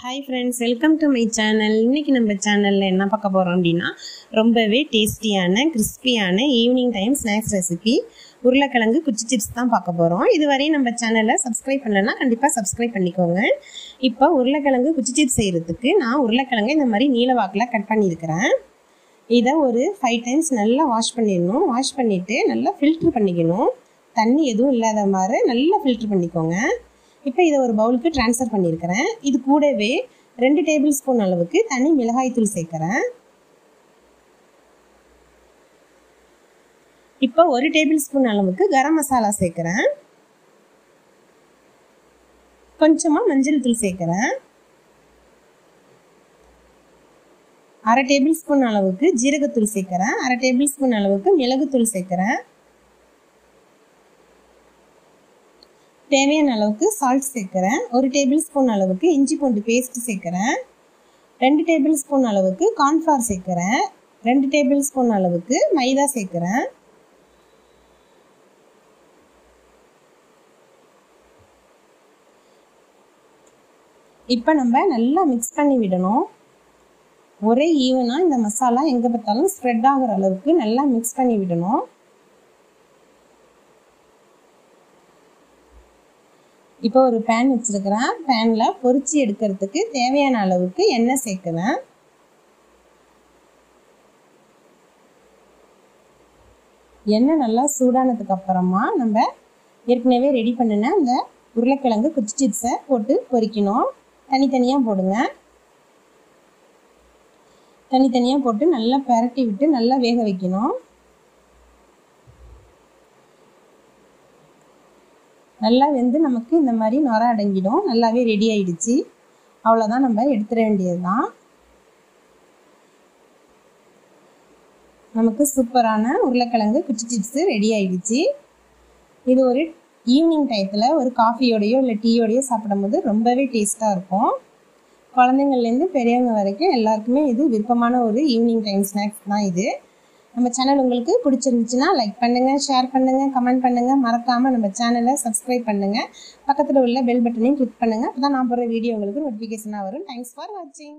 Hi friends welcome to my channel இன்றைக்கி நம்ம சேனலில் என்ன பார்க்க போகிறோம் அப்படின்னா ரொம்பவே டேஸ்டியான கிறிஸ்பியான ஈவினிங் டைம் ஸ்நாக்ஸ் ரெசிபி உருளைக்கிழங்கு குச்சி சிப்ஸ் தான் பார்க்க போகிறோம் இதுவரையும் நம்ம சேனலை சப்ஸ்கிரைப் பண்ணலன்னா கண்டிப்பாக சப்ஸ்கிரைப் பண்ணிக்கோங்க. இப்போ உருளைக்கிழங்கு குச்சி சிப்ஸ் செய்கிறதுக்கு நான் உருளைக்கிழங்கு இந்த மாதிரி நீல வாக்கில் கட் பண்ணியிருக்கிறேன். இதை ஒரு ஃபைவ் டைம்ஸ் நல்லா வாஷ் பண்ணிடணும். வாஷ் பண்ணிவிட்டு நல்லா ஃபில்ட்ரு பண்ணிக்கணும். தண்ணி எதுவும் இல்லாத மாதிரி நல்லா ஃபில்ட்ரு பண்ணிக்கோங்க. இப்போ இதை ஒரு பவுலுக்கு ட்ரான்ஸ்ஃபர் பண்ணியிருக்கிறேன் இது கூடவே ரெண்டு டேபிள் ஸ்பூன் அளவுக்கு தனி மிளகாய்த்தூள் சேர்க்குறேன். இப்போ ஒரு டேபிள் ஸ்பூன் அளவுக்கு கரம் மசாலா சேர்க்குறேன். கொஞ்சமாக மஞ்சள் தூள் சேர்க்குறேன். அரை டேபிள் ஸ்பூன் அளவுக்கு ஜீரகத்தூள் சேர்க்குறேன். அரை டேபிள் ஸ்பூன் அளவுக்கு மிளகுத்தூள் சேர்க்குறேன். தேவையான அளவுக்கு சால்ட் சேர்க்குறேன். ஒரு டேபிள் ஸ்பூன் அளவுக்கு இஞ்சி பூண்டு பேஸ்ட் சேர்க்குறேன். ரெண்டு டேபிள் ஸ்பூன் அளவுக்கு கார்ன்ஃப்ளவர் சேர்க்குறேன். ரெண்டு டேபிள் ஸ்பூன் அளவுக்கு மைதா சேர்க்குறேன். இப்போ நம்ம நல்லா மிக்ஸ் பண்ணி விடணும். ஒரே ஈவனாக இந்த மசாலா எங்கே பார்த்தாலும் ஸ்ப்ரெட் ஆகிற அளவுக்கு நல்லா மிக்ஸ் பண்ணி விடணும். இப்போ ஒரு பேன் வச்சுருக்கிறேன். பேனில் பொரிச்சு எடுக்கிறதுக்கு தேவையான அளவுக்கு எண்ணெய் சேர்க்குறேன். எண்ணெய் நல்லா சூடானதுக்கு அப்புறமா நம்ம ஏற்கனவே ரெடி பண்ணின அந்த உருளைக்கிழங்கு குச்சி சிப்ஸை போட்டு பொரிக்கணும் தனித்தனியாக போடுங்க. தனித்தனியாக போட்டு நல்லா பரட்டி விட்டு நல்லா வேக வைக்கணும். நல்லா வெந்து நமக்கு இந்த மாதிரி நொர அடங்கிடும். நல்லாவே ரெடி ஆயிடுச்சு. அவ்வளோதான் நம்ம எடுத்துட வேண்டியது தான் நமக்கு சூப்பரான உருளைக்கிழங்கு குச்சி சிப்ஸு ரெடி ஆயிடுச்சு. இது ஒரு ஈவினிங் டயத்தில் ஒரு காஃபியோடையோ இல்லை டீயோடையோ சாப்பிடும்போது ரொம்பவே டேஸ்ட்டாக இருக்கும். குழந்தைங்கள்லேருந்து பெரியவங்க வரைக்கும் எல்லாருக்குமே இது விருப்பமான ஒரு ஈவினிங் டைம் ஸ்நாக்ஸ் தான் இது. நம்ம சேனல் உங்களுக்கு பிடிச்சிருந்துச்சுன்னா லைக் பண்ணுங்கள் ஷேர் பண்ணுங்கள் கமெண்ட் பண்ணுங்கள் மறக்காமல் நம்ம சேனலை சப்ஸ்கிரைப் பண்ணுங்கள் பக்கத்தில் உள்ள பெல் பட்டனையும் கிளிக் பண்ணுங்கள் அப்போ தான் நான் போடுற வீடியோ உங்களுக்கு நோட்டிஃபிகேஷனாக வரும். தேங்க்ஸ் ஃபார் வாட்சிங்